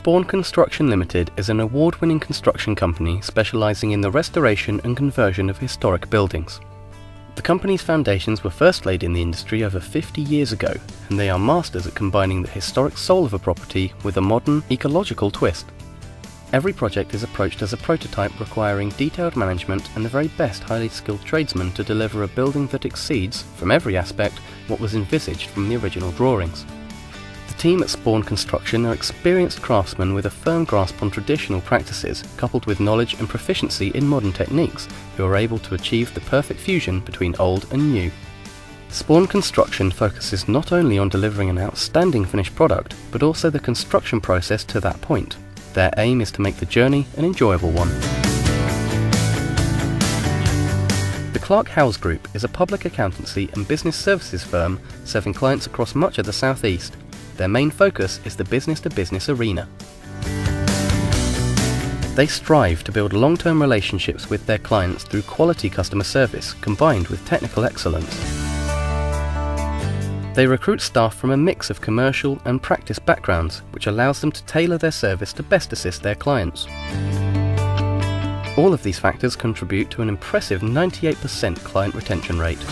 Spawn Construction Limited is an award winning construction company specialising in the restoration and conversion of historic buildings. The company's foundations were first laid in the industry over 50 years ago, and they are masters at combining the historic soul of a property with a modern, ecological twist. Every project is approached as a prototype requiring detailed management and the very best highly skilled tradesmen to deliver a building that exceeds, from every aspect, what was envisaged from the original drawings. Team at Spawn Construction are experienced craftsmen with a firm grasp on traditional practices, coupled with knowledge and proficiency in modern techniques, who are able to achieve the perfect fusion between old and new. Spawn Construction focuses not only on delivering an outstanding finished product, but also the construction process to that point. Their aim is to make the journey an enjoyable one. The Clark Howes Group is a public accountancy and business services firm serving clients across much of the southeast. Their main focus is the business to business arena. They strive to build long term relationships with their clients through quality customer service combined with technical excellence. They recruit staff from a mix of commercial and practice backgrounds, which allows them to tailor their service to best assist their clients. All of these factors contribute to an impressive 98% client retention rate.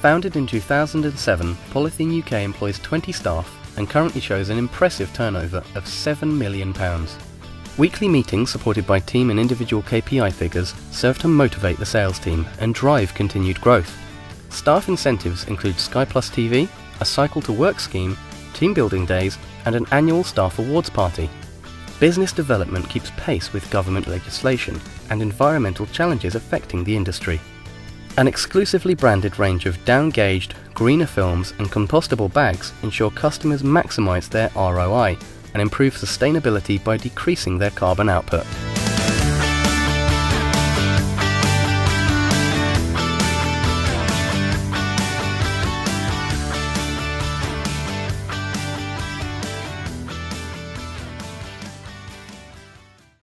Founded in 2007, Polythene UK employs 20 staff and currently shows an impressive turnover of £7 million. Weekly meetings supported by team and individual KPI figures serve to motivate the sales team and drive continued growth. Staff incentives include Sky Plus TV, a cycle to work scheme, team building days, and an annual staff awards party. Business development keeps pace with government legislation and environmental challenges affecting the industry. An exclusively branded range of down-gauged, greener films and compostable bags ensure customers maximise their ROI and improve sustainability by decreasing their carbon output.